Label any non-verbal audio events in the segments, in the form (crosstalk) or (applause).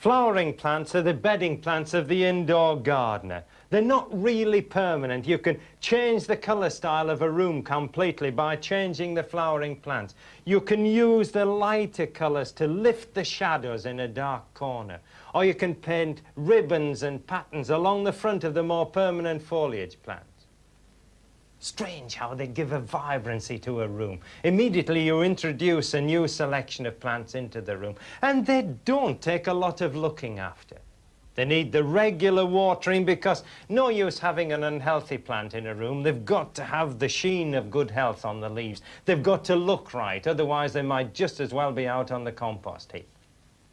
Flowering plants are the bedding plants of the indoor gardener. They're not really permanent. You can change the colour style of a room completely by changing the flowering plants. You can use the lighter colours to lift the shadows in a dark corner. Or you can paint ribbons and patterns along the front of the more permanent foliage plants. Strange how they give a vibrancy to a room. Immediately you introduce a new selection of plants into the room, and they don't take a lot of looking after. They need the regular watering because no use having an unhealthy plant in a room. They've got to have the sheen of good health on the leaves. They've got to look right, otherwise they might just as well be out on the compost heap.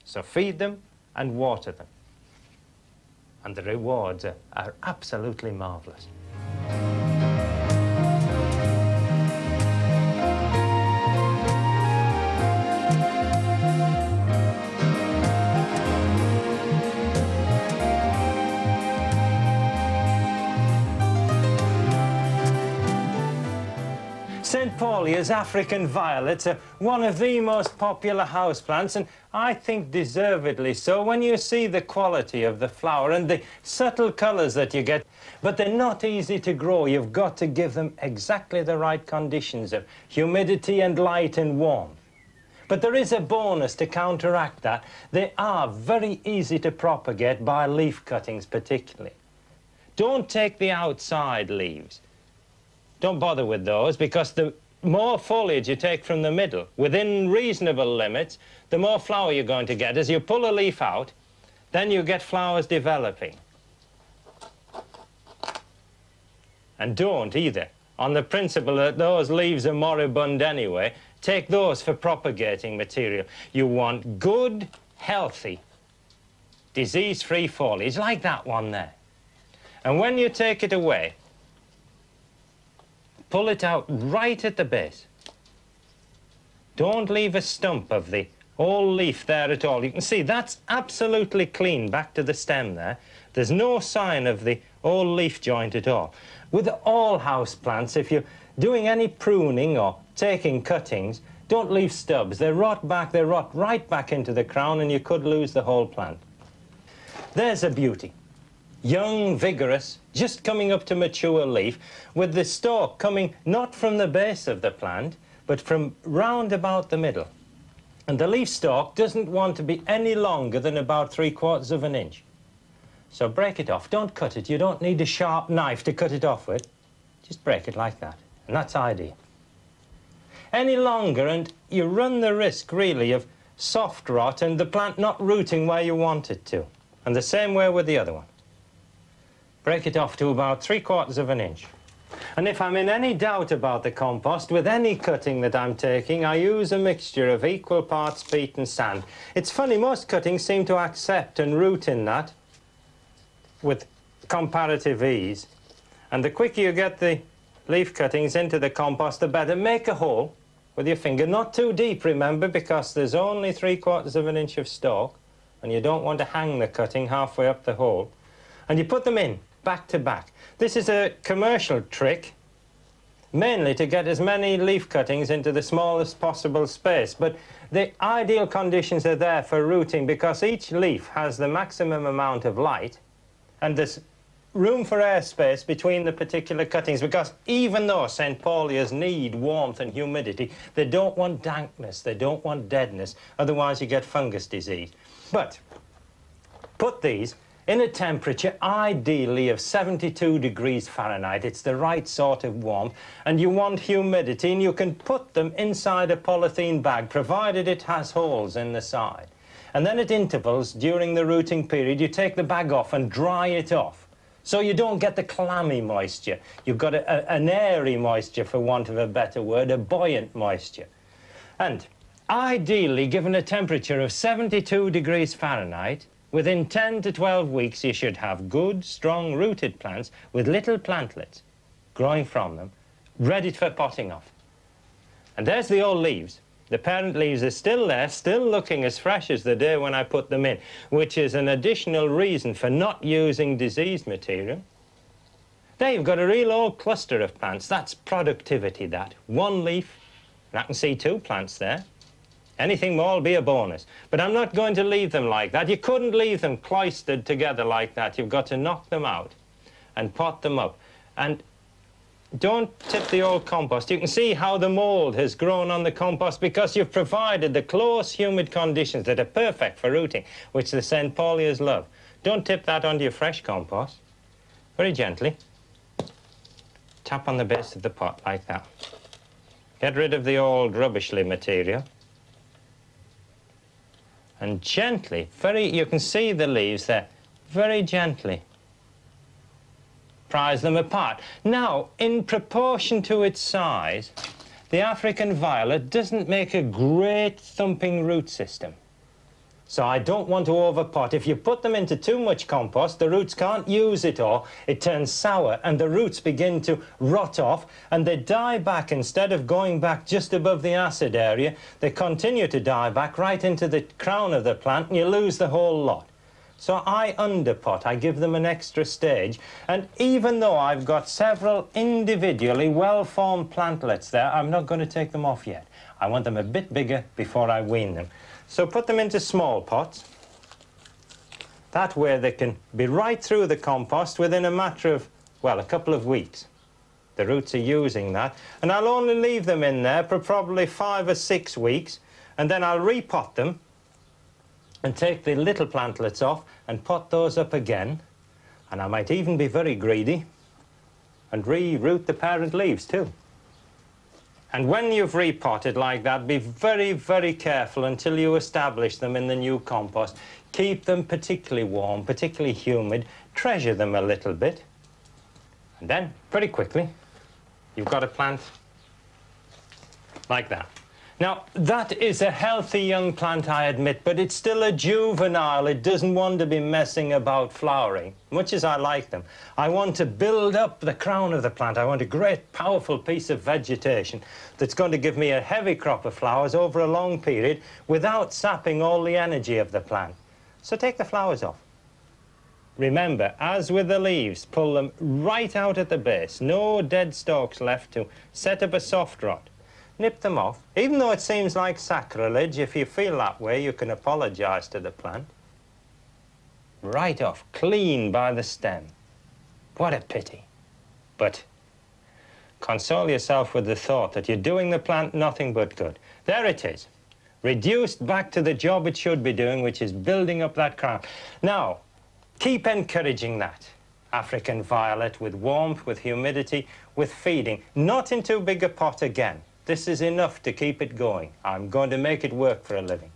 So feed them and water them. And the rewards are, absolutely marvellous. St. African violets are uh, one of the most popular houseplants and I think deservedly so when you see the quality of the flower and the subtle colours that you get. But they're not easy to grow. You've got to give them exactly the right conditions of humidity and light and warmth. But there is a bonus to counteract that. They are very easy to propagate by leaf cuttings particularly. Don't take the outside leaves. Don't bother with those because the more foliage you take from the middle, within reasonable limits, the more flower you're going to get. As you pull a leaf out, then you get flowers developing. And don't either, on the principle that those leaves are moribund anyway, take those for propagating material. You want good, healthy, disease-free foliage, like that one there. And when you take it away, pull it out right at the base. Don't leave a stump of the whole leaf there at all. You can see that's absolutely clean back to the stem there. There's no sign of the whole leaf joint at all. With all house plants, if you're doing any pruning or taking cuttings, don't leave stubs. They rot back, they rot right back into the crown and you could lose the whole plant. There's a beauty young, vigorous, just coming up to mature leaf, with the stalk coming not from the base of the plant, but from round about the middle. And the leaf stalk doesn't want to be any longer than about three quarters of an inch. So break it off. Don't cut it. You don't need a sharp knife to cut it off with. Just break it like that. And that's ideal. Any longer, and you run the risk, really, of soft rot and the plant not rooting where you want it to. And the same way with the other one break it off to about three quarters of an inch. And if I'm in any doubt about the compost, with any cutting that I'm taking, I use a mixture of equal parts peat and sand. It's funny, most cuttings seem to accept and root in that with comparative ease. And the quicker you get the leaf cuttings into the compost, the better. Make a hole with your finger, not too deep, remember, because there's only three quarters of an inch of stalk, and you don't want to hang the cutting halfway up the hole. And you put them in back to back. This is a commercial trick, mainly to get as many leaf cuttings into the smallest possible space. But the ideal conditions are there for rooting because each leaf has the maximum amount of light and there's room for airspace between the particular cuttings because even though Saintpaulias need warmth and humidity, they don't want dankness, they don't want deadness, otherwise you get fungus disease. But put these in a temperature ideally of 72 degrees Fahrenheit. It's the right sort of warmth. And you want humidity, and you can put them inside a polythene bag, provided it has holes in the side. And then at intervals during the rooting period, you take the bag off and dry it off. So you don't get the clammy moisture. You've got a, a, an airy moisture, for want of a better word, a buoyant moisture. And ideally, given a temperature of 72 degrees Fahrenheit, Within 10 to 12 weeks, you should have good, strong rooted plants with little plantlets growing from them, ready for potting off. And there's the old leaves. The parent leaves are still there, still looking as fresh as the day when I put them in, which is an additional reason for not using diseased material. There you've got a real old cluster of plants. That's productivity, that. One leaf, and I can see two plants there. Anything more will be a bonus. But I'm not going to leave them like that. You couldn't leave them cloistered together like that. You've got to knock them out and pot them up. And don't tip the old compost. You can see how the mould has grown on the compost because you've provided the close, humid conditions that are perfect for rooting, which the Saintpaulias love. Don't tip that onto your fresh compost. Very gently. Tap on the base of the pot like that. Get rid of the old rubbishly material. And gently, very, you can see the leaves there, very gently prise them apart. Now, in proportion to its size, the African violet doesn't make a great thumping root system. So I don't want to overpot. If you put them into too much compost, the roots can't use it all. It turns sour and the roots begin to rot off and they die back instead of going back just above the acid area. They continue to die back right into the crown of the plant and you lose the whole lot. So I underpot, I give them an extra stage. And even though I've got several individually well-formed plantlets there, I'm not going to take them off yet. I want them a bit bigger before I wean them. So put them into small pots. That way they can be right through the compost within a matter of, well, a couple of weeks. The roots are using that. And I'll only leave them in there for probably five or six weeks. And then I'll repot them and take the little plantlets off and pot those up again. And I might even be very greedy and re-root the parent leaves too. And when you've repotted like that, be very, very careful until you establish them in the new compost. Keep them particularly warm, particularly humid. Treasure them a little bit. And then, pretty quickly, you've got a plant like that. Now, that is a healthy young plant, I admit, but it's still a juvenile. It doesn't want to be messing about flowering, much as I like them. I want to build up the crown of the plant. I want a great, powerful piece of vegetation that's going to give me a heavy crop of flowers over a long period without sapping all the energy of the plant. So take the flowers off. Remember, as with the leaves, pull them right out at the base. No dead stalks left to set up a soft rot nip them off. Even though it seems like sacrilege, if you feel that way, you can apologize to the plant. Right off, clean by the stem. What a pity. But console yourself with the thought that you're doing the plant nothing but good. There it is, reduced back to the job it should be doing, which is building up that crown. Now, keep encouraging that. African violet with warmth, with humidity, with feeding, not in too big a pot again. This is enough to keep it going. I'm going to make it work for a living.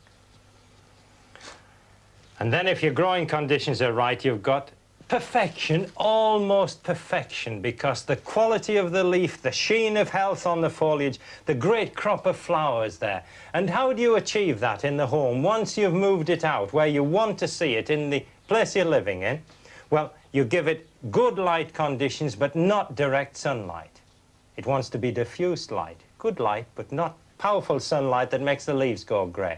And then if your growing conditions are right, you've got perfection, almost perfection, because the quality of the leaf, the sheen of health on the foliage, the great crop of flowers there. And how do you achieve that in the home once you've moved it out where you want to see it in the place you're living in? Well, you give it good light conditions, but not direct sunlight. It wants to be diffused light good light, but not powerful sunlight that makes the leaves go grey.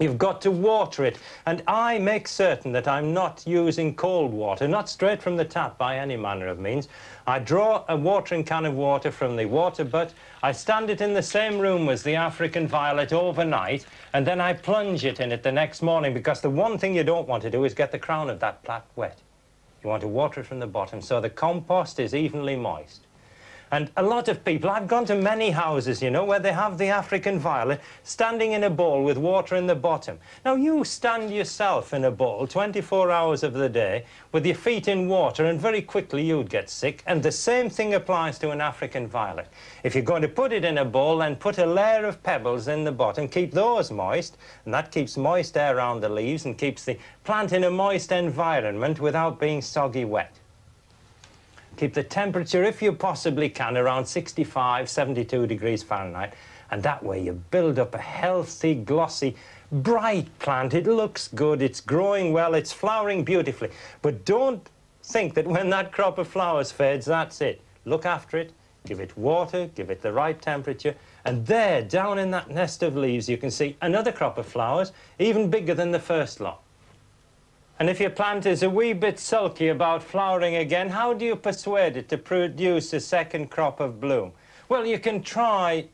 You've got to water it, and I make certain that I'm not using cold water, not straight from the tap by any manner of means. I draw a watering can of water from the water butt, I stand it in the same room as the African violet overnight, and then I plunge it in it the next morning, because the one thing you don't want to do is get the crown of that plant wet. You want to water it from the bottom so the compost is evenly moist. And a lot of people, I've gone to many houses, you know, where they have the African violet standing in a bowl with water in the bottom. Now, you stand yourself in a bowl 24 hours of the day with your feet in water, and very quickly you'd get sick. And the same thing applies to an African violet. If you're going to put it in a bowl, then put a layer of pebbles in the bottom, keep those moist, and that keeps moist air around the leaves and keeps the plant in a moist environment without being soggy wet. Keep the temperature, if you possibly can, around 65, 72 degrees Fahrenheit. And that way you build up a healthy, glossy, bright plant. It looks good, it's growing well, it's flowering beautifully. But don't think that when that crop of flowers fades, that's it. Look after it, give it water, give it the right temperature, and there, down in that nest of leaves, you can see another crop of flowers, even bigger than the first lot. And if your plant is a wee bit sulky about flowering again, how do you persuade it to produce a second crop of bloom? Well, you can try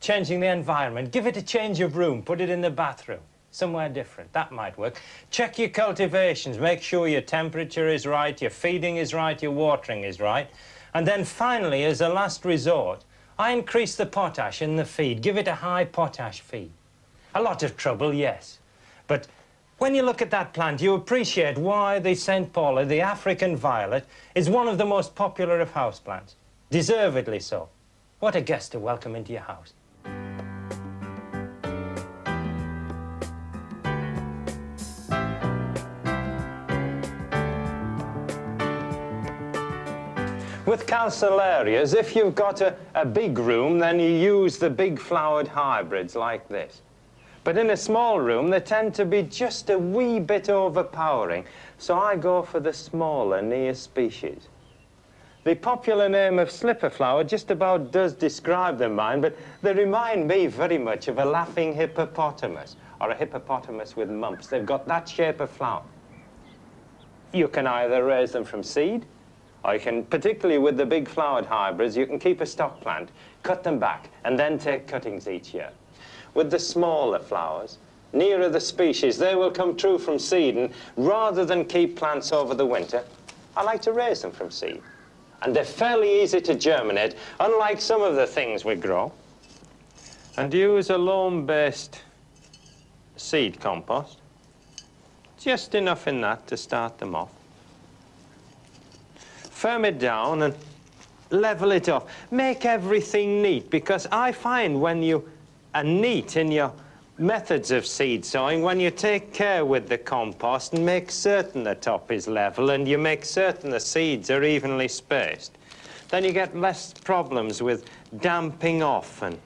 changing the environment. Give it a change of room, put it in the bathroom, somewhere different. That might work. Check your cultivations, make sure your temperature is right, your feeding is right, your watering is right. And then finally, as a last resort, I increase the potash in the feed. Give it a high potash feed. A lot of trouble, yes. But when you look at that plant, you appreciate why the Saintpaulia, the African violet, is one of the most popular of houseplants. Deservedly so. What a guest to welcome into your house. With calceolarias, if you've got a, a big room, then you use the big flowered hybrids like this. But in a small room, they tend to be just a wee bit overpowering, so I go for the smaller, near species. The popular name of slipper flower just about does describe them, mind, but they remind me very much of a laughing hippopotamus, or a hippopotamus with mumps. They've got that shape of flower. You can either raise them from seed, or you can, particularly with the big flowered hybrids, you can keep a stock plant, cut them back, and then take cuttings each year. With the smaller flowers, nearer the species, they will come true from seed, and rather than keep plants over the winter, I like to raise them from seed. And they're fairly easy to germinate, unlike some of the things we grow. And use a loam-based seed compost. Just enough in that to start them off firm it down and level it off. Make everything neat because I find when you are neat in your methods of seed sowing, when you take care with the compost and make certain the top is level and you make certain the seeds are evenly spaced, then you get less problems with damping off and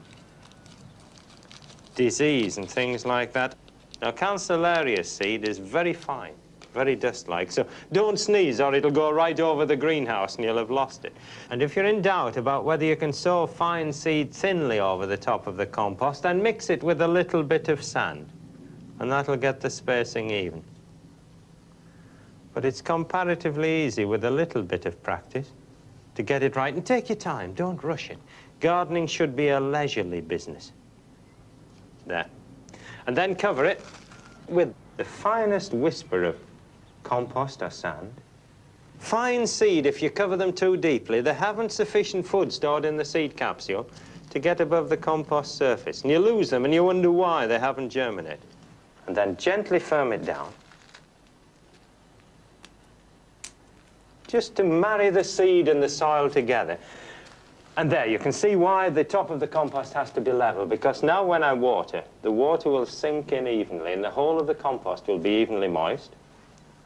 disease and things like that. Now, Calceolaria seed is very fine very dust-like. So don't sneeze or it'll go right over the greenhouse and you'll have lost it. And if you're in doubt about whether you can sow fine seed thinly over the top of the compost, then mix it with a little bit of sand, and that'll get the spacing even. But it's comparatively easy with a little bit of practice to get it right. And take your time, don't rush it. Gardening should be a leisurely business. There. And then cover it with the finest whisper of compost or sand. Fine seed, if you cover them too deeply, they haven't sufficient food stored in the seed capsule to get above the compost surface. And you lose them and you wonder why they haven't germinated. And then gently firm it down. Just to marry the seed and the soil together. And there, you can see why the top of the compost has to be level, because now when I water, the water will sink in evenly and the whole of the compost will be evenly moist.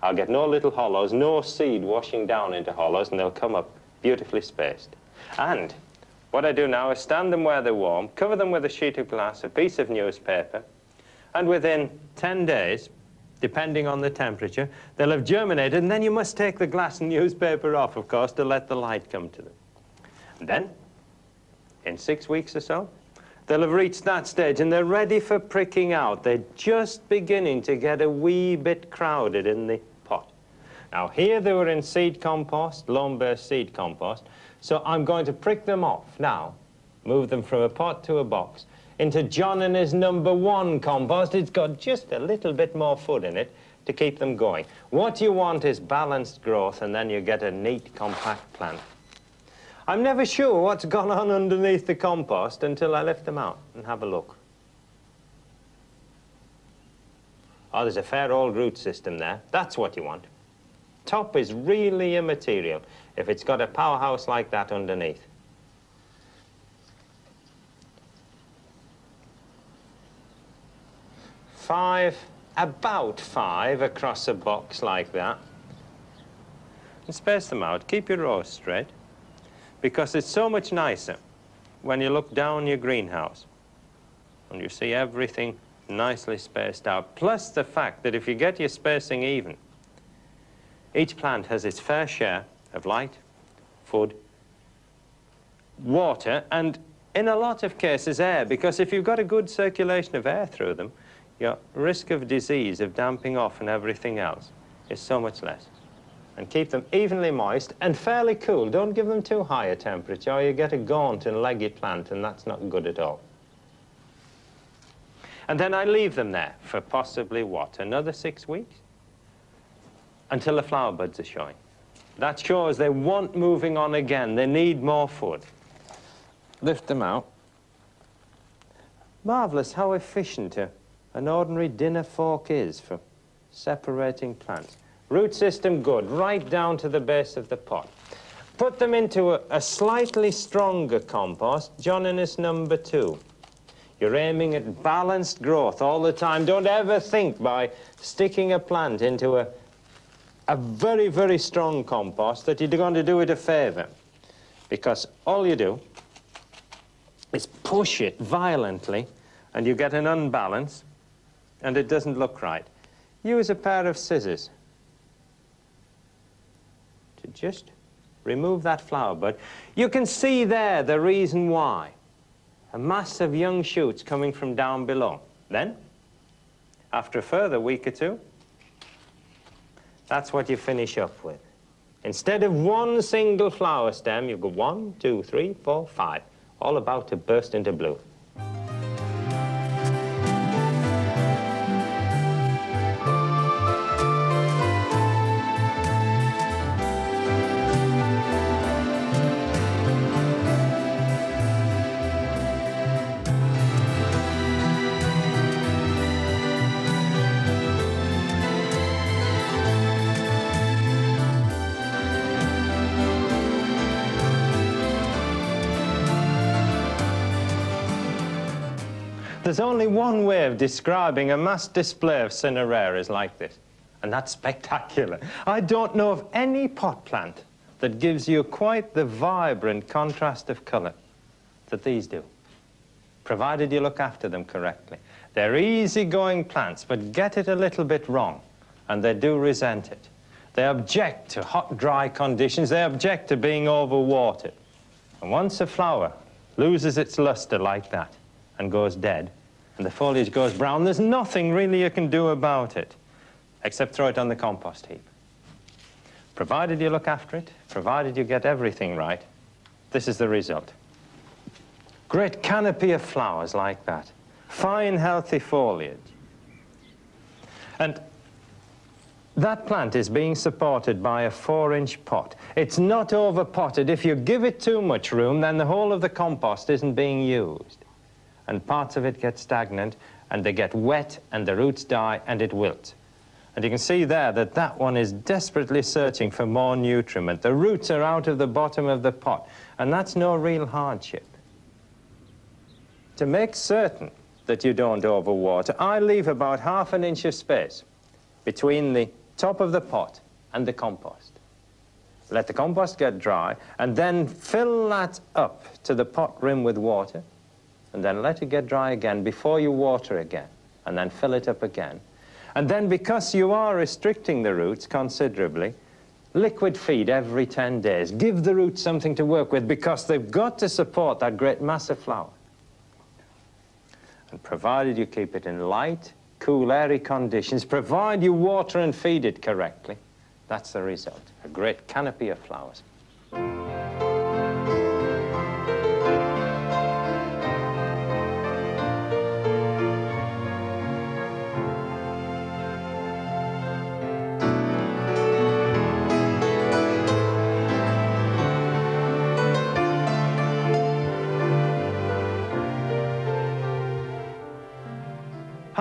I'll get no little hollows, no seed washing down into hollows, and they'll come up beautifully spaced. And what I do now is stand them where they're warm, cover them with a sheet of glass, a piece of newspaper, and within 10 days, depending on the temperature, they'll have germinated, and then you must take the glass and newspaper off, of course, to let the light come to them. And then, in six weeks or so, They'll have reached that stage and they're ready for pricking out. They're just beginning to get a wee bit crowded in the pot. Now here they were in seed compost, loam-based seed compost, so I'm going to prick them off now, move them from a pot to a box, into John Innes number one compost. It's got just a little bit more food in it to keep them going. What you want is balanced growth and then you get a neat, compact plant. I'm never sure what's gone on underneath the compost until I lift them out and have a look. Oh, there's a fair old root system there. That's what you want. Top is really immaterial if it's got a powerhouse like that underneath. Five, about five across a box like that. And space them out. Keep your rows straight because it's so much nicer when you look down your greenhouse and you see everything nicely spaced out. Plus the fact that if you get your spacing even, each plant has its fair share of light, food, water, and in a lot of cases air, because if you've got a good circulation of air through them, your risk of disease, of damping off and everything else is so much less and keep them evenly moist and fairly cool. Don't give them too high a temperature or you get a gaunt and leggy plant and that's not good at all. And then I leave them there for possibly, what, another six weeks? Until the flower buds are showing. That shows they want moving on again. They need more food. Lift them out. Marvellous how efficient a, an ordinary dinner fork is for separating plants. Root system good, right down to the base of the pot. Put them into a, a slightly stronger compost, John Innes number two. You're aiming at balanced growth all the time. Don't ever think by sticking a plant into a, a very, very strong compost that you're going to do it a favour. Because all you do is push it violently and you get an unbalance and it doesn't look right. Use a pair of scissors just remove that flower bud. You can see there the reason why. A mass of young shoots coming from down below. Then, after a further week or two, that's what you finish up with. Instead of one single flower stem, you've got one, two, three, four, five, all about to burst into bloom. There's only one way of describing a mass display of cinerarias like this, and that's spectacular. I don't know of any pot plant that gives you quite the vibrant contrast of colour that these do, provided you look after them correctly. They're easy-going plants, but get it a little bit wrong, and they do resent it. They object to hot, dry conditions. They object to being overwatered. And once a flower loses its luster like that and goes dead, and the foliage goes brown, there's nothing really you can do about it, except throw it on the compost heap. Provided you look after it, provided you get everything right, this is the result. Great canopy of flowers like that. Fine, healthy foliage. And that plant is being supported by a four-inch pot. It's not over-potted. If you give it too much room, then the whole of the compost isn't being used and parts of it get stagnant and they get wet and the roots die and it wilts. And you can see there that that one is desperately searching for more nutriment. The roots are out of the bottom of the pot, and that's no real hardship. To make certain that you don't overwater, I leave about half an inch of space between the top of the pot and the compost. Let the compost get dry, and then fill that up to the pot rim with water, and then let it get dry again before you water again, and then fill it up again. And then because you are restricting the roots considerably, liquid feed every 10 days. Give the roots something to work with because they've got to support that great mass of flower. And provided you keep it in light, cool, airy conditions, provide you water and feed it correctly, that's the result, a great canopy of flowers.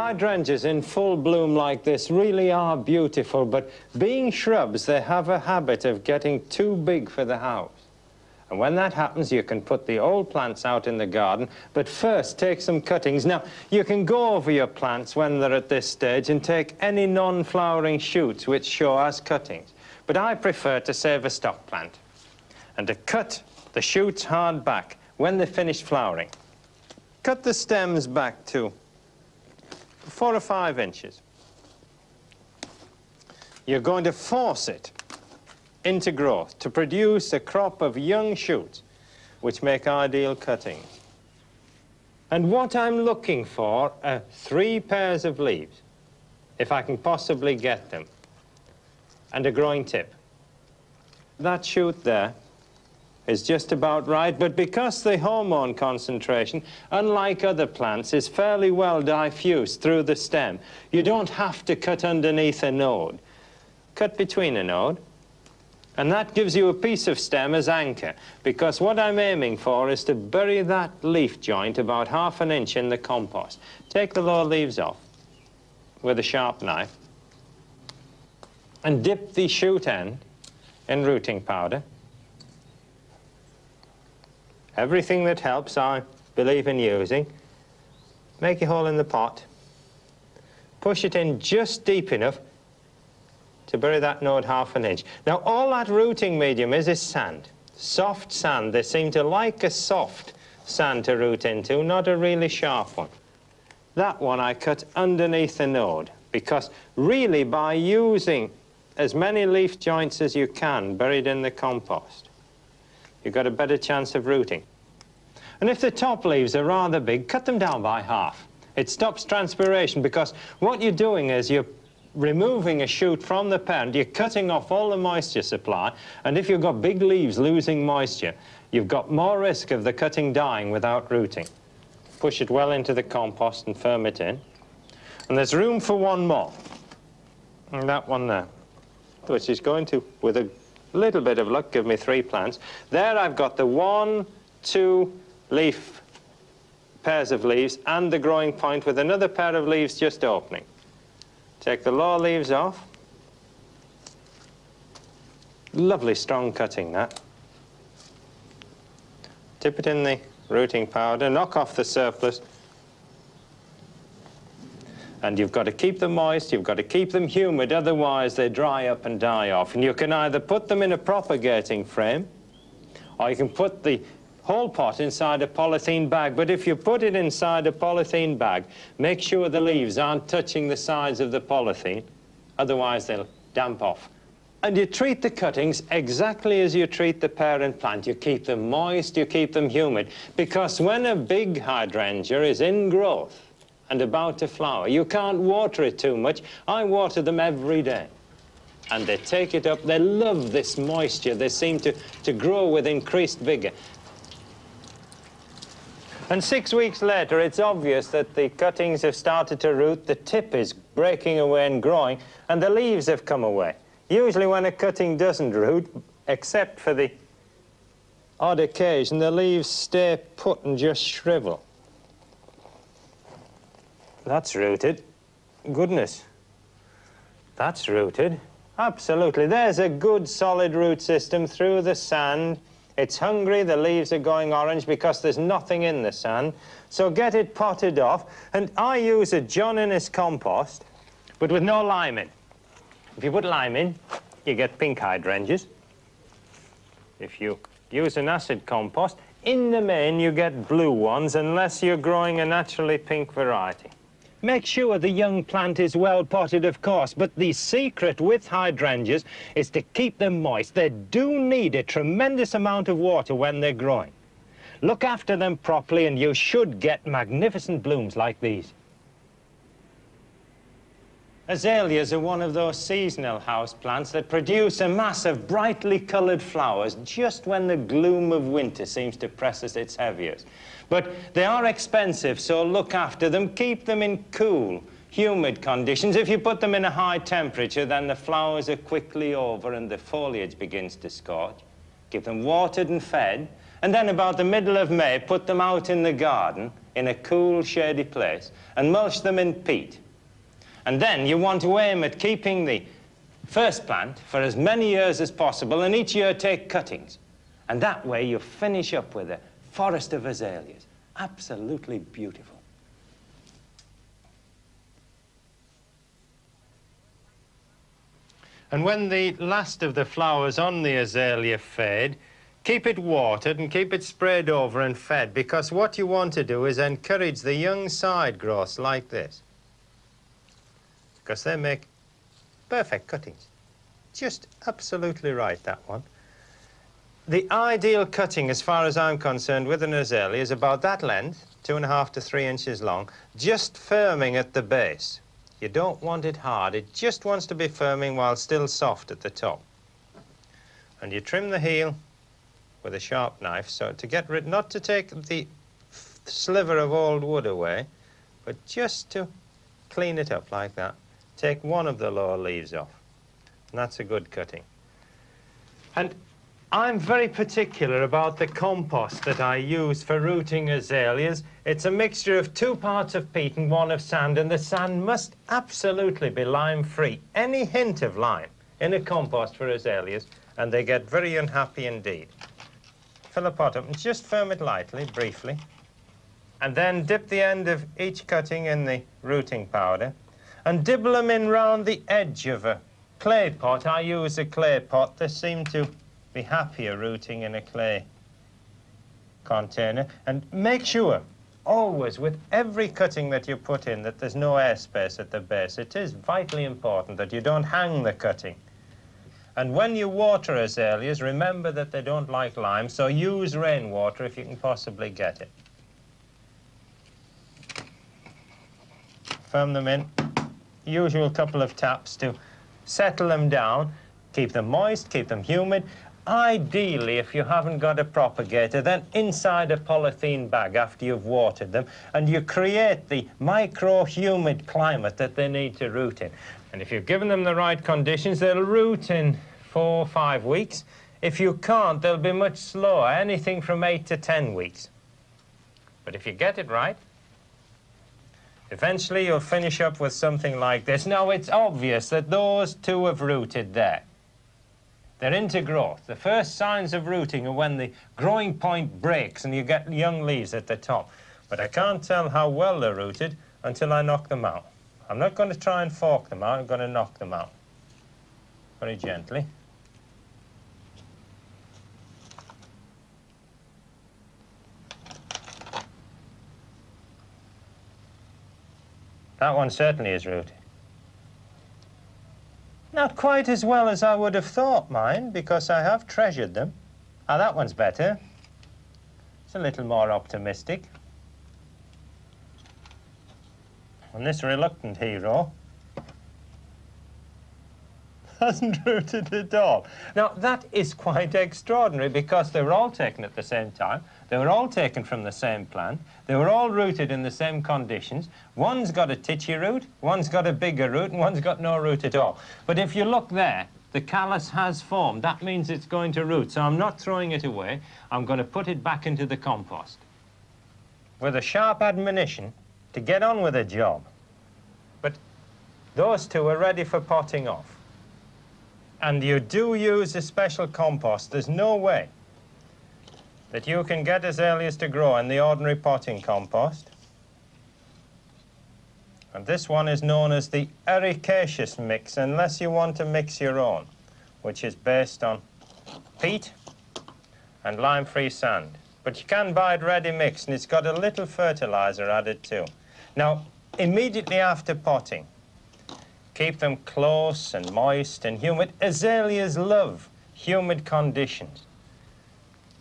Hydrangeas in full bloom like this really are beautiful, but being shrubs, they have a habit of getting too big for the house. And when that happens, you can put the old plants out in the garden, but first take some cuttings. Now, you can go over your plants when they're at this stage and take any non-flowering shoots which show as cuttings. But I prefer to save a stock plant and to cut the shoots hard back when they're finished flowering. Cut the stems back too four or five inches. You're going to force it into growth to produce a crop of young shoots which make ideal cuttings. And what I'm looking for are three pairs of leaves, if I can possibly get them, and a growing tip. That shoot there is just about right, but because the hormone concentration, unlike other plants, is fairly well diffused through the stem, you don't have to cut underneath a node. Cut between a node, and that gives you a piece of stem as anchor, because what I'm aiming for is to bury that leaf joint about half an inch in the compost. Take the lower leaves off with a sharp knife, and dip the shoot end in rooting powder. Everything that helps, I believe in using. Make a hole in the pot. Push it in just deep enough to bury that node half an inch. Now, all that rooting medium is is sand. Soft sand. They seem to like a soft sand to root into, not a really sharp one. That one I cut underneath the node because really by using as many leaf joints as you can buried in the compost, you've got a better chance of rooting. And if the top leaves are rather big, cut them down by half. It stops transpiration because what you're doing is you're removing a shoot from the parent, you're cutting off all the moisture supply, and if you've got big leaves losing moisture, you've got more risk of the cutting dying without rooting. Push it well into the compost and firm it in. And there's room for one more. And that one there, which is going to, with a little bit of luck, give me three plants. There I've got the one, two leaf pairs of leaves and the growing point with another pair of leaves just opening. Take the lower leaves off. Lovely strong cutting that. Dip it in the rooting powder, knock off the surplus. And you've got to keep them moist, you've got to keep them humid, otherwise they dry up and die off. And you can either put them in a propagating frame, or you can put the whole pot inside a polythene bag. But if you put it inside a polythene bag, make sure the leaves aren't touching the sides of the polythene, otherwise they'll damp off. And you treat the cuttings exactly as you treat the parent plant. You keep them moist, you keep them humid, because when a big hydrangea is in growth and about to flower, you can't water it too much. I water them every day. And they take it up. They love this moisture. They seem to, to grow with increased vigor. And six weeks later, it's obvious that the cuttings have started to root, the tip is breaking away and growing, and the leaves have come away. Usually when a cutting doesn't root, except for the odd occasion, the leaves stay put and just shrivel. That's rooted. Goodness. That's rooted. Absolutely. There's a good solid root system through the sand. It's hungry, the leaves are going orange because there's nothing in the sand. So get it potted off. And I use a John Innes compost, but with no lime in. If you put lime in, you get pink hydrangeas. If you use an acid compost, in the main you get blue ones unless you're growing a naturally pink variety. Make sure the young plant is well potted, of course, but the secret with hydrangeas is to keep them moist. They do need a tremendous amount of water when they're growing. Look after them properly and you should get magnificent blooms like these. Azaleas are one of those seasonal house plants that produce a mass of brightly coloured flowers just when the gloom of winter seems to press us its heaviest. But they are expensive, so look after them. Keep them in cool, humid conditions. If you put them in a high temperature, then the flowers are quickly over and the foliage begins to scorch. Give them watered and fed. And then about the middle of May, put them out in the garden in a cool, shady place and mulch them in peat. And then you want to aim at keeping the first plant for as many years as possible, and each year take cuttings. And that way you finish up with a forest of azaleas. Absolutely beautiful. And when the last of the flowers on the azalea fade, keep it watered and keep it sprayed over and fed because what you want to do is encourage the young side growths like this because they make perfect cuttings. Just absolutely right, that one. The ideal cutting, as far as I'm concerned, with an azalea is about that length, two and a half to three inches long, just firming at the base. You don't want it hard. It just wants to be firming while still soft at the top. And you trim the heel with a sharp knife. So to get rid, not to take the sliver of old wood away, but just to clean it up like that. Take one of the lower leaves off. And that's a good cutting. And I'm very particular about the compost that I use for rooting azaleas. It's a mixture of two parts of peat and one of sand, and the sand must absolutely be lime-free. Any hint of lime in a compost for azaleas, and they get very unhappy indeed. Fill a pot up and just firm it lightly, briefly, and then dip the end of each cutting in the rooting powder, and dibble them in round the edge of a clay pot. I use a clay pot. They seem to be happier rooting in a clay container. And make sure, always, with every cutting that you put in, that there's no airspace at the base. It is vitally important that you don't hang the cutting. And when you water azaleas, remember that they don't like lime, so use rainwater if you can possibly get it. Firm them in. Usual couple of taps to settle them down. Keep them moist, keep them humid, Ideally, if you haven't got a propagator, then inside a polythene bag after you've watered them, and you create the micro-humid climate that they need to root in. And if you've given them the right conditions, they'll root in four or five weeks. If you can't, they'll be much slower, anything from eight to 10 weeks. But if you get it right, eventually you'll finish up with something like this. Now, it's obvious that those two have rooted there. They're into growth. The first signs of rooting are when the growing point breaks and you get young leaves at the top. But I can't tell how well they're rooted until I knock them out. I'm not going to try and fork them out, I'm going to knock them out. Very gently. That one certainly is rooted. Not quite as well as I would have thought, mine, because I have treasured them. Ah, that one's better. It's a little more optimistic. And this reluctant hero (laughs) hasn't rooted at all. Now, that is quite extraordinary because they were all taken at the same time. They were all taken from the same plant. They were all rooted in the same conditions. One's got a titchy root, one's got a bigger root, and one's got no root at all. But if you look there, the callus has formed. That means it's going to root. So I'm not throwing it away. I'm going to put it back into the compost. With a sharp admonition to get on with the job. But those two are ready for potting off. And you do use a special compost. There's no way that you can get azaleas to grow in the ordinary potting compost. And this one is known as the ericaceous mix, unless you want to mix your own, which is based on peat and lime-free sand. But you can buy it ready mixed, and it's got a little fertilizer added too. Now, immediately after potting, keep them close and moist and humid. Azaleas love humid conditions.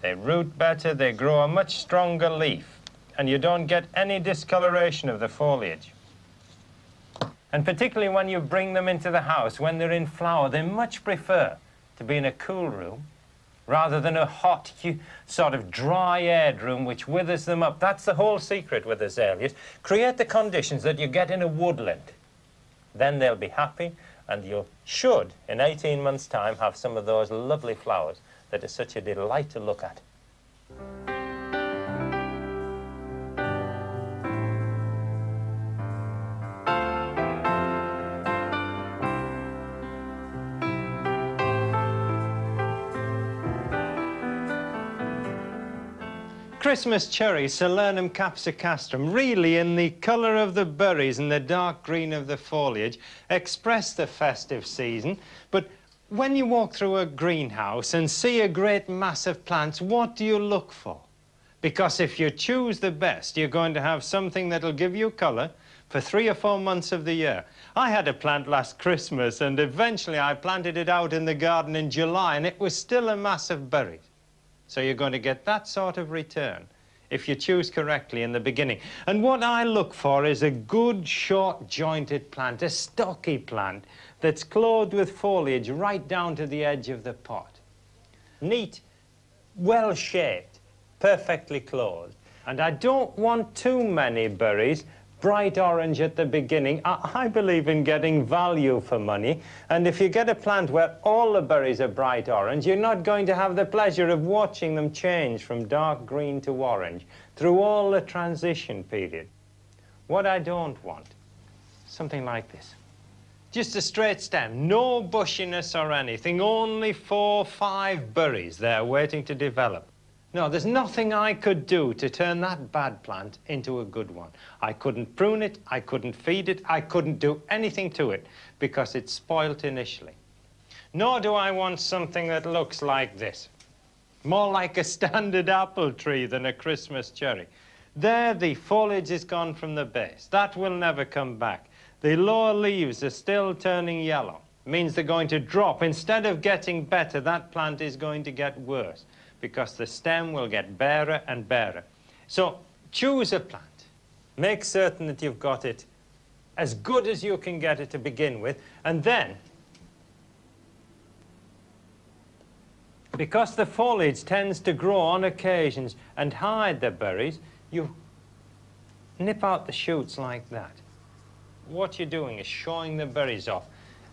They root better, they grow a much stronger leaf, and you don't get any discoloration of the foliage. And particularly when you bring them into the house, when they're in flower, they much prefer to be in a cool room rather than a hot, sort of dry-aired room which withers them up. That's the whole secret with azaleas. Create the conditions that you get in a woodland. Then they'll be happy, and you should, in 18 months' time, have some of those lovely flowers that is such a delight to look at. Christmas cherry, Solanum capsicastrum, really in the colour of the berries and the dark green of the foliage, express the festive season, but when you walk through a greenhouse and see a great mass of plants, what do you look for? Because if you choose the best, you're going to have something that'll give you colour for three or four months of the year. I had a plant last Christmas, and eventually I planted it out in the garden in July, and it was still a mass of berries. So you're going to get that sort of return if you choose correctly in the beginning. And what I look for is a good, short-jointed plant, a stocky plant that's clothed with foliage right down to the edge of the pot. Neat, well shaped, perfectly clothed. And I don't want too many berries bright orange at the beginning. I, I, believe in getting value for money. And if you get a plant where all the berries are bright orange, you're not going to have the pleasure of watching them change from dark green to orange through all the transition period. What I don't want, something like this. Just a straight stem, no bushiness or anything, only four, five berries there waiting to develop. No, there's nothing I could do to turn that bad plant into a good one. I couldn't prune it, I couldn't feed it, I couldn't do anything to it because it's spoilt initially. Nor do I want something that looks like this. More like a standard apple tree than a Christmas cherry. There, the foliage is gone from the base. That will never come back. The lower leaves are still turning yellow. Means they're going to drop. Instead of getting better, that plant is going to get worse because the stem will get barer and barer. So choose a plant. Make certain that you've got it as good as you can get it to begin with, and then, because the foliage tends to grow on occasions and hide the berries, you nip out the shoots like that. What you're doing is showing the berries off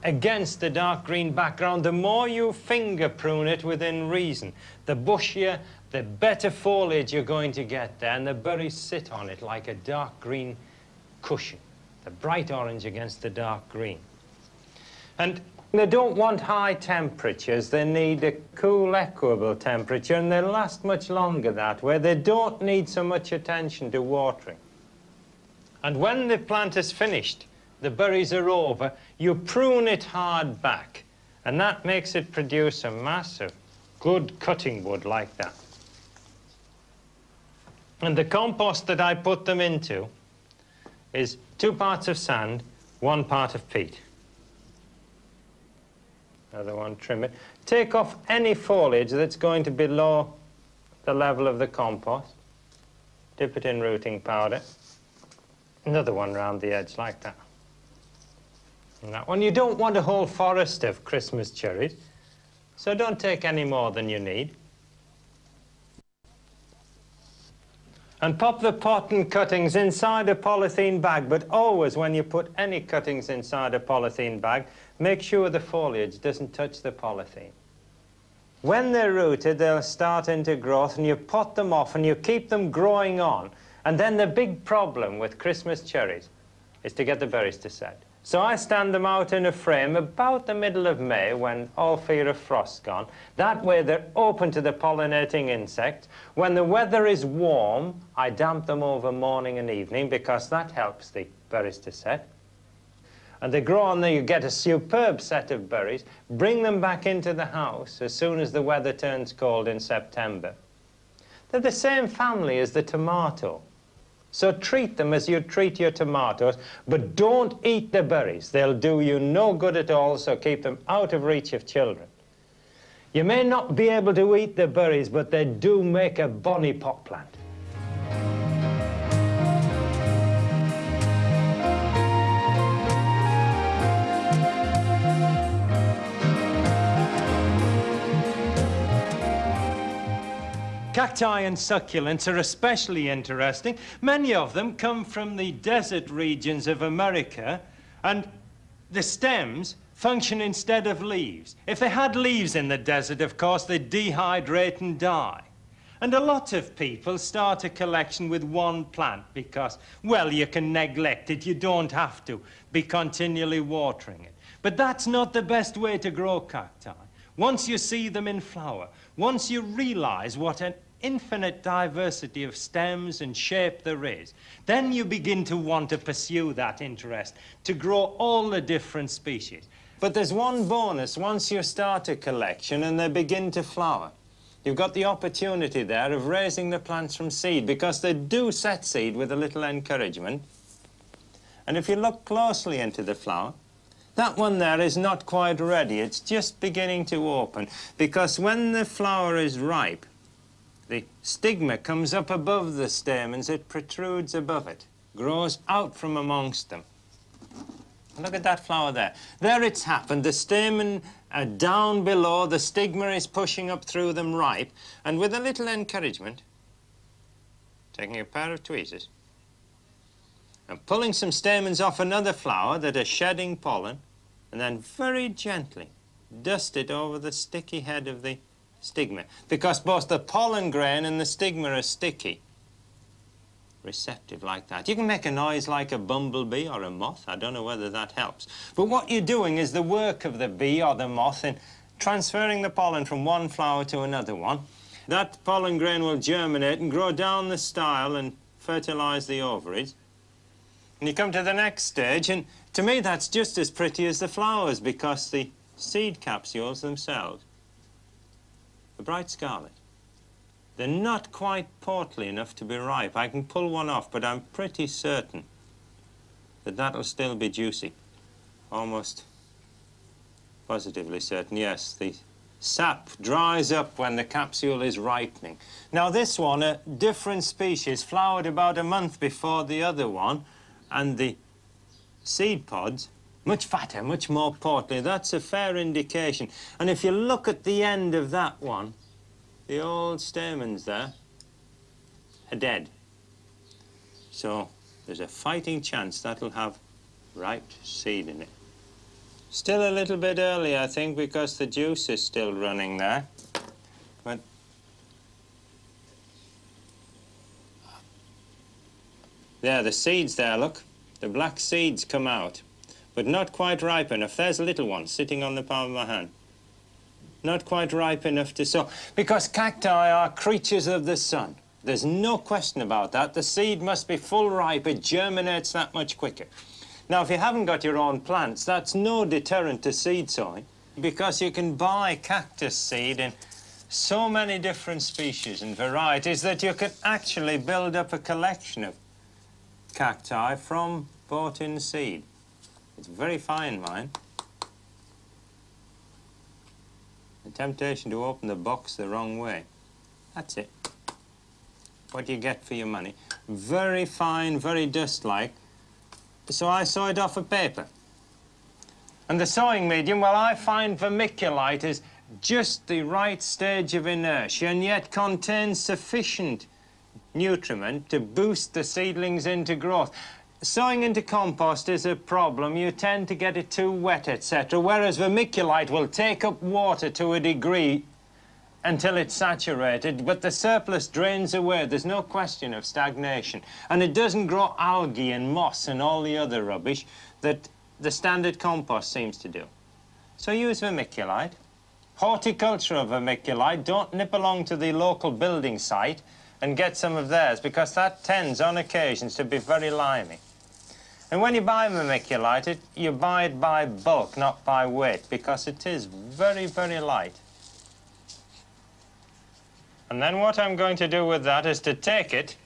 against the dark green background, the more you finger prune it within reason, the bushier, the better foliage you're going to get there, and the berries sit on it like a dark green cushion, the bright orange against the dark green. And they don't want high temperatures, they need a cool, equable temperature, and they last much longer that way. They don't need so much attention to watering. And when the plant is finished, the berries are over, you prune it hard back, and that makes it produce a mass of good cutting wood like that. And the compost that I put them into is two parts of sand, one part of peat. Another one, trim it. Take off any foliage that's going to be below the level of the compost. Dip it in rooting powder. Another one round the edge like that. And that one, you don't want a whole forest of Christmas cherries, so don't take any more than you need. And pop the pot and cuttings inside a polythene bag, but always when you put any cuttings inside a polythene bag, make sure the foliage doesn't touch the polythene. When they're rooted, they'll start into growth, and you pot them off and you keep them growing on. And then the big problem with Christmas cherries is to get the berries to set. So I stand them out in a frame about the middle of May when all fear of frost's gone. That way they're open to the pollinating insects. When the weather is warm, I damp them over morning and evening because that helps the berries to set. And they grow on there, you get a superb set of berries. Bring them back into the house as soon as the weather turns cold in September. They're the same family as the tomato. So treat them as you treat your tomatoes, but don't eat the berries. They'll do you no good at all, so keep them out of reach of children. You may not be able to eat the berries, but they do make a bonny pot plant. Cacti and succulents are especially interesting. Many of them come from the desert regions of America, and the stems function instead of leaves. If they had leaves in the desert, of course, they'd dehydrate and die. And a lot of people start a collection with one plant because, well, you can neglect it. You don't have to be continually watering it. But that's not the best way to grow cacti. Once you see them in flower, once you realize what an infinite diversity of stems and shape there is, then you begin to want to pursue that interest, to grow all the different species. But there's one bonus once you start a collection and they begin to flower. You've got the opportunity there of raising the plants from seed because they do set seed with a little encouragement. And if you look closely into the flower, that one there is not quite ready. It's just beginning to open because when the flower is ripe, the stigma comes up above the stamens, it protrudes above it, grows out from amongst them. Look at that flower there. There it's happened. The stamen are down below, the stigma is pushing up through them ripe, and with a little encouragement, taking a pair of tweezers, and pulling some stamens off another flower that are shedding pollen, and then very gently dust it over the sticky head of the stigma, because both the pollen grain and the stigma are sticky receptive like that. You can make a noise like a bumblebee or a moth. I don't know whether that helps. But what you're doing is the work of the bee or the moth in transferring the pollen from one flower to another one. That pollen grain will germinate and grow down the style and fertilize the ovaries. And you come to the next stage, and to me that's just as pretty as the flowers because the seed capsules themselves are bright scarlet. They're not quite portly enough to be ripe. I can pull one off, but I'm pretty certain that that'll still be juicy. Almost positively certain, yes. The sap dries up when the capsule is ripening. Now this one, a different species, flowered about a month before the other one, and the seed pods, much fatter, much more portly. That's a fair indication. And if you look at the end of that one, the old stamens there are dead. So there's a fighting chance that'll have ripe seed in it. Still a little bit early, I think, because the juice is still running there. But there, the seeds there, look. The black seeds come out, but not quite ripe enough. There's a little one sitting on the palm of my hand not quite ripe enough to sow. Because cacti are creatures of the sun. There's no question about that. The seed must be full ripe. It germinates that much quicker. Now, if you haven't got your own plants, that's no deterrent to seed sowing because you can buy cactus seed in so many different species and varieties that you can actually build up a collection of cacti from bought-in seed. It's very fine, mine. The temptation to open the box the wrong way. That's it. What do you get for your money. Very fine, very dust-like. So I saw it off a paper. And the sowing medium, well, I find vermiculite is just the right stage of inertia and yet contains sufficient nutriment to boost the seedlings into growth. Sowing into compost is a problem. You tend to get it too wet, etc. Whereas vermiculite will take up water to a degree until it's saturated, but the surplus drains away. There's no question of stagnation. And it doesn't grow algae and moss and all the other rubbish that the standard compost seems to do. So use vermiculite. Horticultural vermiculite, don't nip along to the local building site and get some of theirs because that tends on occasions to be very limey. And when you buy vermiculite, it, you buy it by bulk, not by weight, because it is very, very light. And then what I'm going to do with that is to take it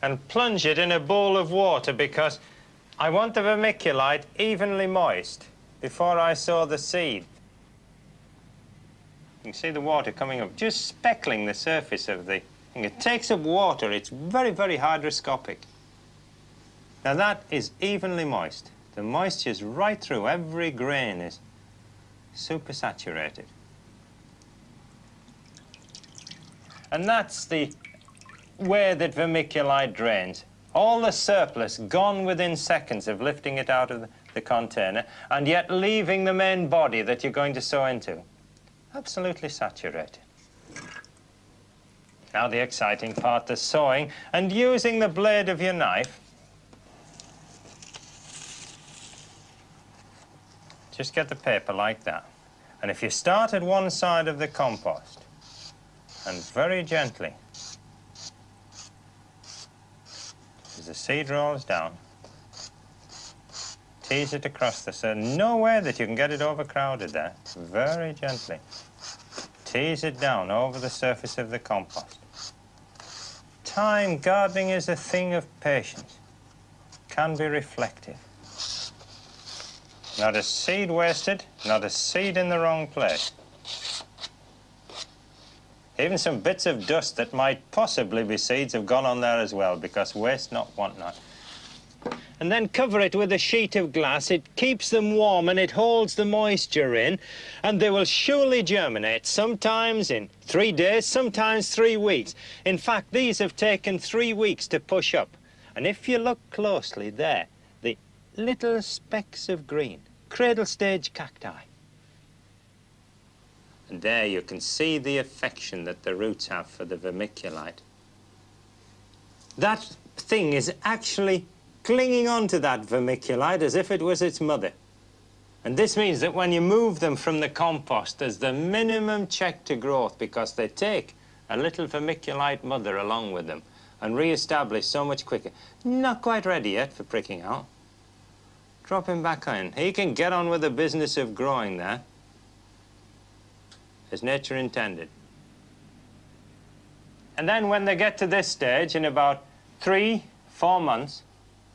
and plunge it in a bowl of water because I want the vermiculite evenly moist before I sow the seed. You can see the water coming up, just speckling the surface of the thing. It takes up water. It's very, very hygroscopic. Now that is evenly moist. The moisture is right through. Every grain is super saturated. And that's the way that vermiculite drains. All the surplus gone within seconds of lifting it out of the, container and yet leaving the main body that you're going to sow into. Absolutely saturated. Now the exciting part, the sawing, and using the blade of your knife Just get the paper like that. And if you start at one side of the compost, and very gently, as the seed rolls down, tease it across the surface. No way that you can get it overcrowded there. Very gently. Tease it down over the surface of the compost. Time gardening is a thing of patience. Can be reflective. Not a seed wasted, not a seed in the wrong place. Even some bits of dust that might possibly be seeds have gone on there as well, because waste not, want not. And then cover it with a sheet of glass. It keeps them warm and it holds the moisture in, and they will surely germinate, sometimes in three days, sometimes three weeks. In fact, these have taken three weeks to push up. And if you look closely there, the little specks of green, cradle stage cacti. And there you can see the affection that the roots have for the vermiculite. That thing is actually clinging on to that vermiculite as if it was its mother. And this means that when you move them from the compost, there's the minimum check to growth because they take a little vermiculite mother along with them and re-establish so much quicker. Not quite ready yet for pricking out. Drop him back in. He can get on with the business of growing there as nature intended. And then when they get to this stage in about three, four months,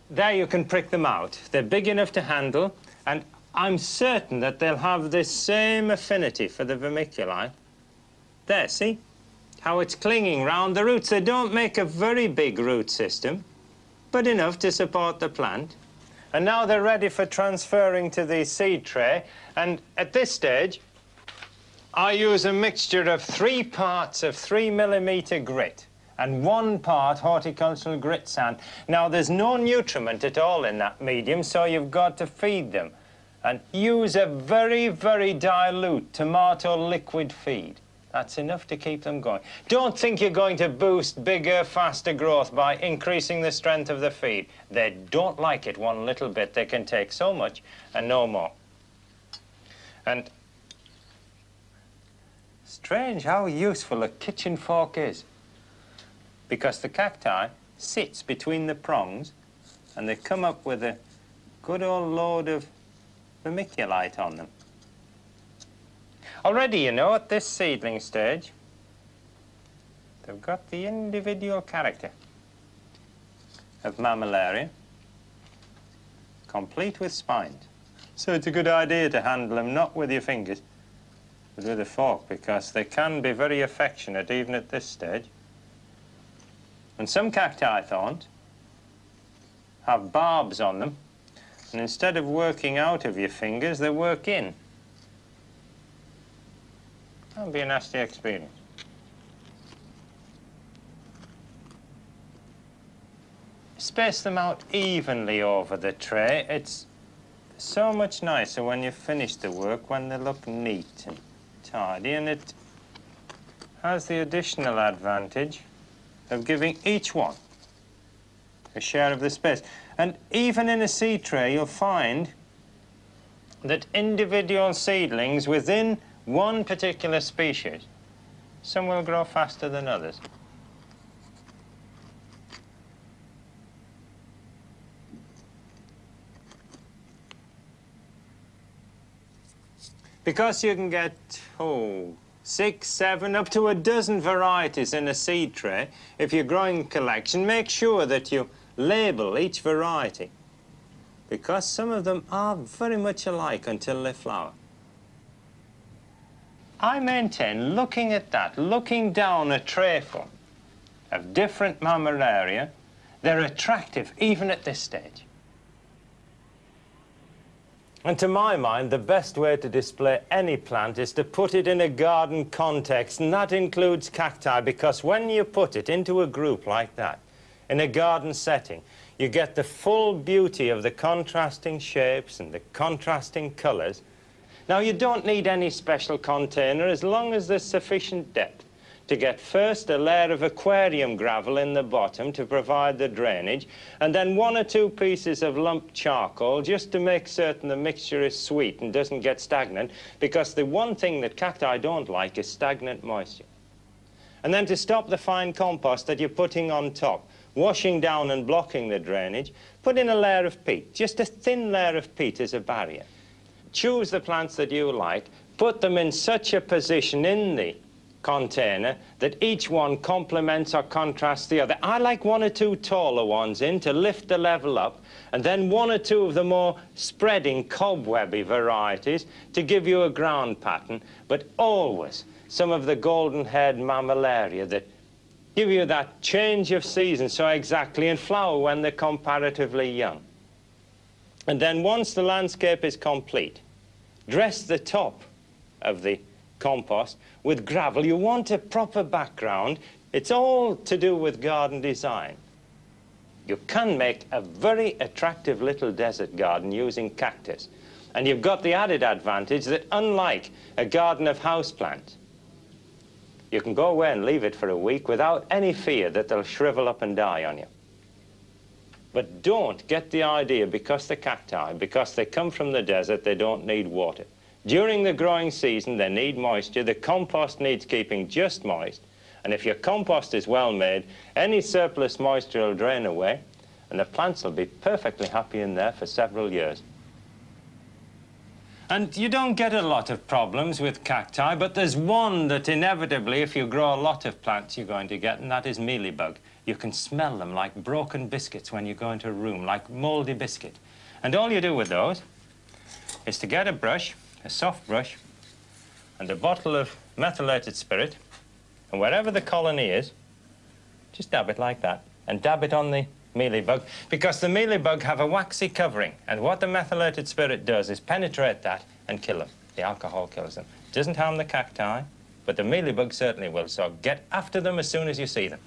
there you can prick them out. They're big enough to handle, and I'm certain that they'll have this same affinity for the vermiculite. There, see? How it's clinging round the roots. They don't make a very big root system, but enough to support the plant. And now they're ready for transferring to the seed tray. And at this stage, I use a mixture of three parts of three millimetre grit and one part horticultural grit sand. Now, there's no nutriment at all in that medium, so you've got to feed them. And use a very, very dilute tomato liquid feed. That's enough to keep them going. Don't think you're going to boost bigger, faster growth by increasing the strength of the feed. They don't like it one little bit. They can take so much and no more. And strange how useful a kitchen fork is because the cacti sits between the prongs and they come up with a good old load of vermiculite on them. Already, you know, at this seedling stage, they've got the individual character of mammillaria, complete with spines. So it's a good idea to handle them not with your fingers, but with a fork, because they can be very affectionate even at this stage. And some cacti thorns have barbs on them, and instead of working out of your fingers, they work in. That'll be a nasty experience. Space them out evenly over the tray. It's so much nicer when you finish the work, when they look neat and tidy, and it has the additional advantage of giving each one a share of the space. And even in a seed tray, you'll find that individual seedlings within one particular species, some will grow faster than others. Because you can get, oh, six, seven, up to a dozen varieties in a seed tray. If you're growing a collection, make sure that you label each variety because some of them are very much alike until they flower. I maintain, looking at that, looking down a trayful of different mammillaria, they're attractive even at this stage. And to my mind, the best way to display any plant is to put it in a garden context, and that includes cacti, because when you put it into a group like that, in a garden setting, you get the full beauty of the contrasting shapes and the contrasting colours. Now, you don't need any special container as long as there's sufficient depth to get first a layer of aquarium gravel in the bottom to provide the drainage, and then one or two pieces of lump charcoal just to make certain the mixture is sweet and doesn't get stagnant, because the one thing that cacti don't like is stagnant moisture. And then to stop the fine compost that you're putting on top, washing down and blocking the drainage, put in a layer of peat, just a thin layer of peat as a barrier. Choose the plants that you like, put them in such a position in the container that each one complements or contrasts the other. I like one or two taller ones in to lift the level up, and then one or two of the more spreading, cobwebby varieties to give you a ground pattern, but always some of the golden-haired mammillaria that give you that change of season so exactly and flower when they're comparatively young. And then once the landscape is complete, dress the top of the compost with gravel. You want a proper background. It's all to do with garden design. You can make a very attractive little desert garden using cactus. And you've got the added advantage that unlike a garden of houseplants, you can go away and leave it for a week without any fear that they'll shrivel up and die on you. But don't get the idea because they're cacti, because they come from the desert, they don't need water. During the growing season, they need moisture. The compost needs keeping just moist. And if your compost is well made, any surplus moisture will drain away, and the plants will be perfectly happy in there for several years. And you don't get a lot of problems with cacti, but there's one that inevitably, if you grow a lot of plants, you're going to get, and that is mealybug. You can smell them like broken biscuits when you go into a room, like mouldy biscuit. And all you do with those is to get a brush, a soft brush, and a bottle of methylated spirit, and wherever the colony is, just dab it like that, and dab it on the mealybug, because the mealybug have a waxy covering, and what the methylated spirit does is penetrate that and kill them. The alcohol kills them. It doesn't harm the cacti, but the mealybug certainly will, so get after them as soon as you see them.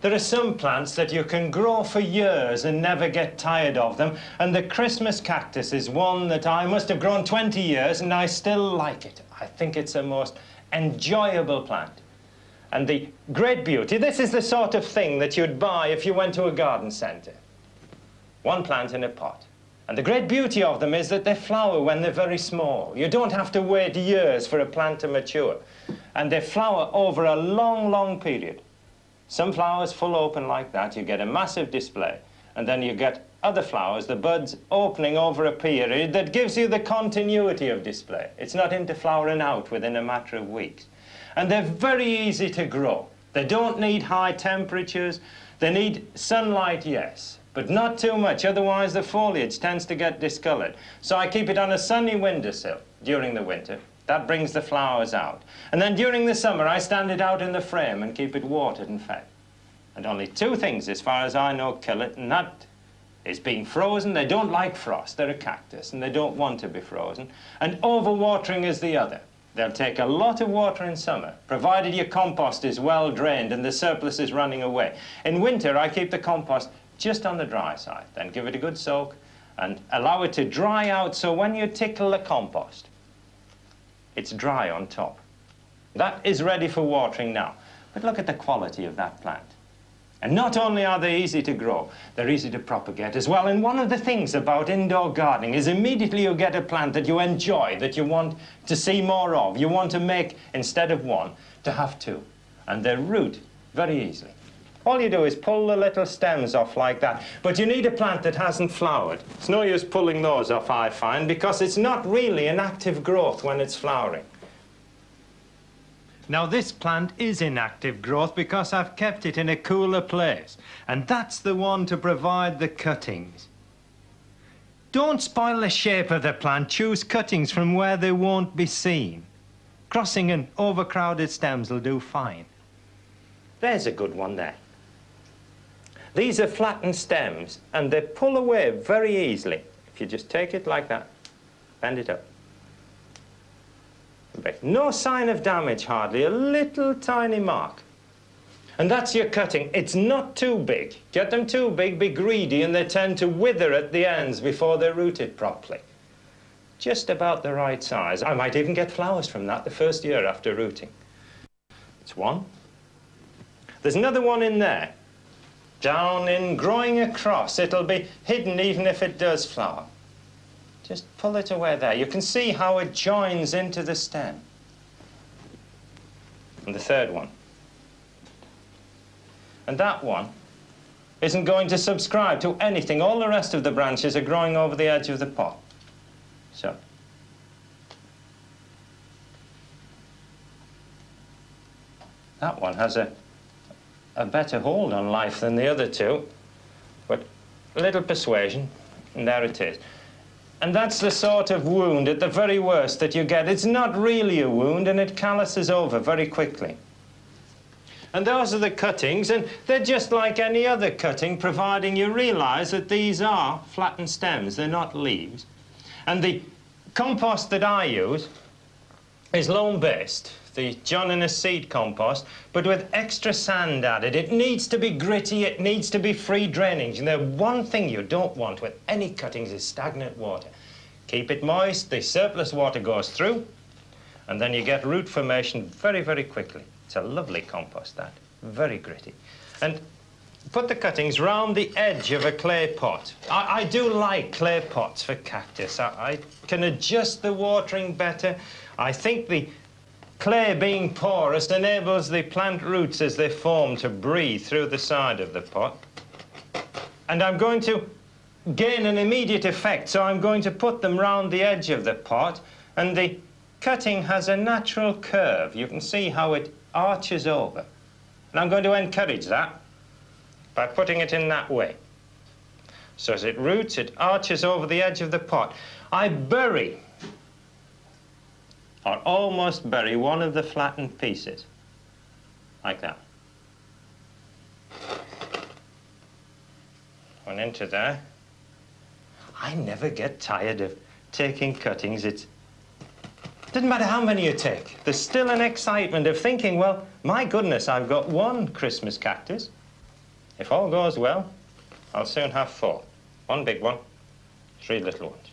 There are some plants that you can grow for years and never get tired of them, and the Christmas cactus is one that I must have grown 20 years and I still like it. I think it's a most enjoyable plant. And the great beauty, this is the sort of thing that you'd buy if you went to a garden centre. One plant in a pot. And the great beauty of them is that they flower when they're very small. You don't have to wait years for a plant to mature. And they flower over a long, long period. Some flowers full open like that, you get a massive display. And then you get other flowers, the buds opening over a period that gives you the continuity of display. It's not into flowering out within a matter of weeks. And they're very easy to grow. They don't need high temperatures. They need sunlight, yes, but not too much, otherwise the foliage tends to get discolored. So I keep it on a sunny windowsill during the winter. That brings the flowers out. And then during the summer, I stand it out in the frame and keep it watered and fed. And only two things, as far as I know, kill it, and that is being frozen. They don't like frost. They're a cactus, and they don't want to be frozen. And overwatering is the other. They'll take a lot of water in summer, provided your compost is well drained and the surplus is running away. In winter, I keep the compost just on the dry side, then give it a good soak and allow it to dry out so when you tickle the compost, it's dry on top. That is ready for watering now. But look at the quality of that plant. And not only are they easy to grow, they're easy to propagate as well. And one of the things about indoor gardening is immediately you get a plant that you enjoy, that you want to see more of. You want to make, instead of one, to have two. And they root very easily. All you do is pull the little stems off like that. But you need a plant that hasn't flowered. It's no use pulling those off, I find, because it's not really an active growth when it's flowering. Now this plant is in active growth because I've kept it in a cooler place. And that's the one to provide the cuttings. Don't spoil the shape of the plant. Choose cuttings from where they won't be seen. Crossing and overcrowded stems will do fine. There's a good one there. These are flattened stems and they pull away very easily. If you just take it like that, bend it up. No sign of damage hardly, a little tiny mark. And that's your cutting. It's not too big. Get them too big, be greedy, and they tend to wither at the ends before they're rooted properly. Just about the right size. I might even get flowers from that the first year after rooting. It's one. There's another one in there. Down in, growing across. It'll be hidden even if it does flower. Just pull it away there. You can see how it joins into the stem. And the third one. And that one isn't going to subscribe to anything. All the rest of the branches are growing over the edge of the pot. So. That one has a, a better hold on life than the other two. But a little persuasion, and there it is. And that's the sort of wound, at the very worst, that you get. It's not really a wound, and it calluses over very quickly. And those are the cuttings, and they're just like any other cutting, providing you realise that these are flattened stems, they're not leaves. And the compost that I use is loam-based, the John Innes seed compost, but with extra sand added. It needs to be gritty, it needs to be free drainage. And the one thing you don't want with any cuttings is stagnant water. Keep it moist, the surplus water goes through, and then you get root formation very, very quickly. It's a lovely compost, that. Very gritty. And put the cuttings round the edge of a clay pot. I, I do like clay pots for cactus. I, I, can adjust the watering better. I think the clay being porous enables the plant roots as they form to breathe through the side of the pot. And I'm going to gain an immediate effect, so I'm going to put them round the edge of the pot, and the cutting has a natural curve. You can see how it arches over. And I'm going to encourage that by putting it in that way. So as it roots, it arches over the edge of the pot. I bury, or almost bury, one of the flattened pieces, like that. One into there. I never get tired of taking cuttings. It doesn't matter how many you take. There's still an excitement of thinking, well, my goodness, I've got one Christmas cactus. If all goes well, I'll soon have four. One big one, three little ones.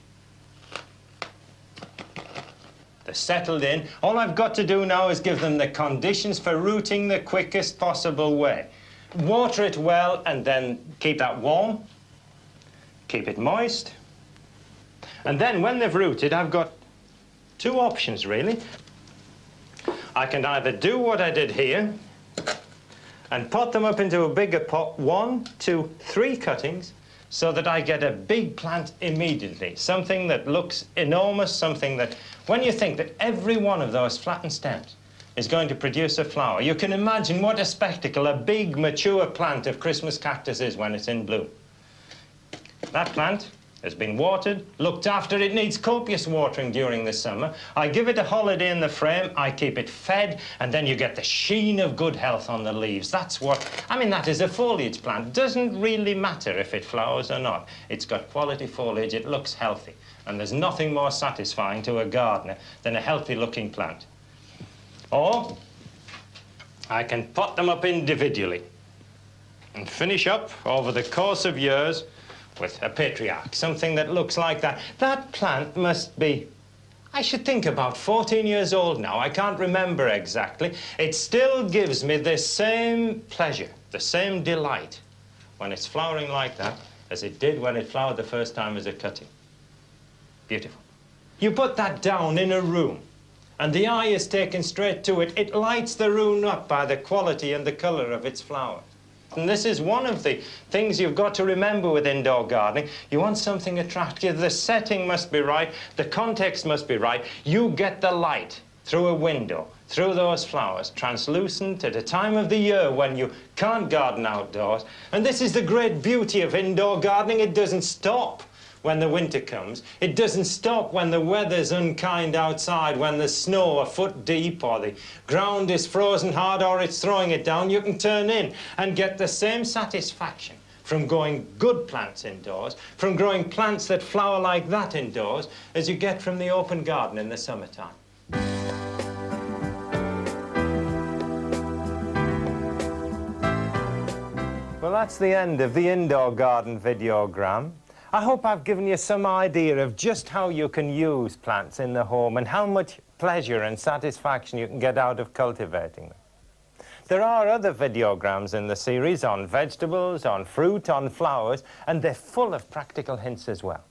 They're settled in. All I've got to do now is give them the conditions for rooting the quickest possible way. Water it well and then keep that warm. Keep it moist. And then when they've rooted, I've got two options, really. I can either do what I did here and pot them up into a bigger pot, one, two, three cuttings, so that I get a big plant immediately, something that looks enormous, something that, when you think that every one of those flattened stems is going to produce a flower, you can imagine what a spectacle a big, mature plant of Christmas cactus is when it's in bloom. That plant has been watered, looked after. It needs copious watering during the summer. I give it a holiday in the frame, I keep it fed, and then you get the sheen of good health on the leaves. That's what, I mean, that is a foliage plant. Doesn't really matter if it flowers or not. It's got quality foliage, it looks healthy. And there's nothing more satisfying to a gardener than a healthy-looking plant. Or I can pot them up individually and finish up over the course of years with a patriarch, something that looks like that. That plant must be, I should think about 14 years old now. I can't remember exactly. It still gives me the same pleasure, the same delight when it's flowering like that as it did when it flowered the first time as a cutting. Beautiful. You put that down in a room, and the eye is taken straight to it. It lights the room up by the quality and the colour of its flowers. And this is one of the things you've got to remember with indoor gardening. You want something attractive. The setting must be right. The context must be right. You get the light through a window, through those flowers, translucent at a time of the year when you can't garden outdoors. And this is the great beauty of indoor gardening. It doesn't stop when the winter comes. It doesn't stop when the weather's unkind outside, when there's snow a foot deep or the ground is frozen hard or it's throwing it down. You can turn in and get the same satisfaction from growing good plants indoors, from growing plants that flower like that indoors, as you get from the open garden in the summertime. Well, that's the end of the indoor garden videogram. I hope I've given you some idea of just how you can use plants in the home and how much pleasure and satisfaction you can get out of cultivating them. There are other videograms in the series on vegetables, on fruit, on flowers, and they're full of practical hints as well.